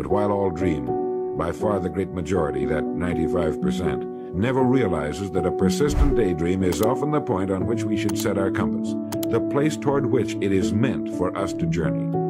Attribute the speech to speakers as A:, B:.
A: But while all dream, by far the great majority, that 95%, never realizes that a persistent daydream is often the point on which we should set our compass, the place toward which it is meant for us to journey.